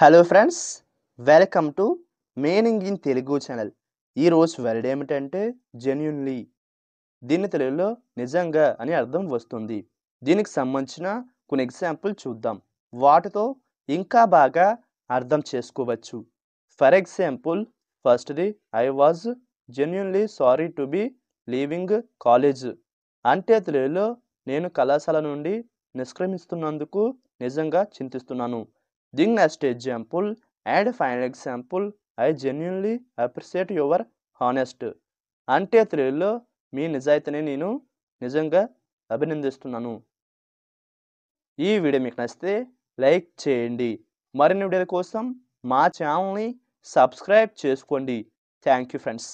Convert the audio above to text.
Hello friends welcome to meaning in Telugu channel ఈరోజు word ఏమిటంటే genuinely దీన్ని తెలుగులో నిజంగా అని అర్థం వస్తుంది. దీనికి సంబంధించిన కొన్ని ఎగ్జాంపుల్ చూద్దాం. వాటితో ఇంకా బాగా అర్థం చేసుకోవచ్చు. ఫర్ ఎగ్జాంపుల్ ఫస్ట్ది I was genuinely sorry to be leaving college అంటే తెలుగులో నేను కళాశాల నుండి నిష్క్రమిస్తున్నందుకు నిజంగా చింతిస్తున్నాను. దింగ్ next example and final example I genuinely appreciate your honest అంటే తెలుగులో మీ నిజాయితీని నేను నిజంగా అభినందిస్తున్నాను. ఈ వీడియో మీకు నచ్చితే లైక్ చేయండి. మరిన్ని వీడియోల కోసం మా ఛానల్ని సబ్స్క్రైబ్ చేసుకోండి. Thank you friends